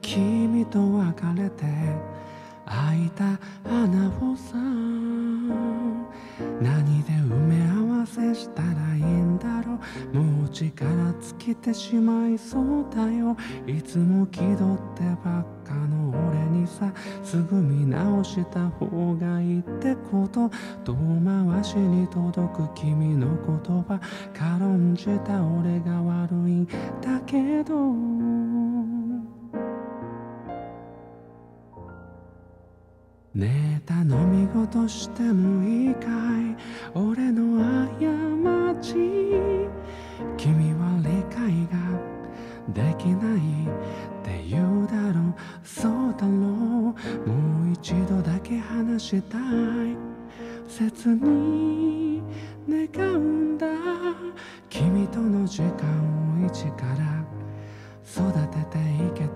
君と別れて開いた穴をさ何で埋め合わせしたらいいんだろう。もう力尽きてしまいそうだよ。いつも気取ってばっかの俺にさすぐ見直した方がいいってこと。遠回しに届く君の言葉。軽んじた俺が悪いんだけど。ねえ頼み事してもいいかい？俺の過ち君は理解ができないって言うだろう。そうだろう。もう一度だけ話したい。切に願うんだ。君との時間を一から育てていけ